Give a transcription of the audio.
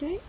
Okay.